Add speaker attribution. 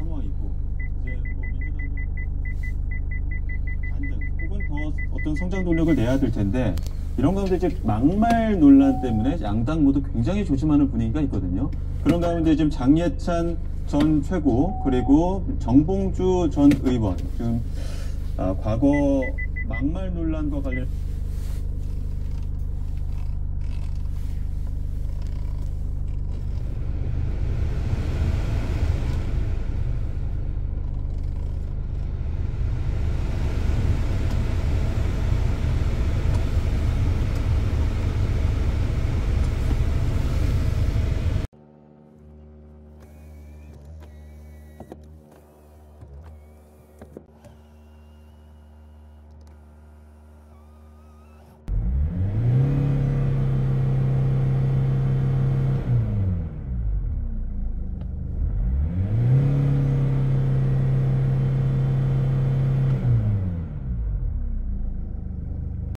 Speaker 1: 상황이고 이제 뭐 민주당도 반등 혹은 더 어떤 성장 동력을 내야 될 텐데 이런 가운데 이제 막말 논란 때문에 양당 모두 굉장히 조심하는 분위기가 있거든요. 그런 가운데 지금 장예찬 전 최고 그리고 정봉주 전 의원 지금 아, 과거 막말 논란과 관련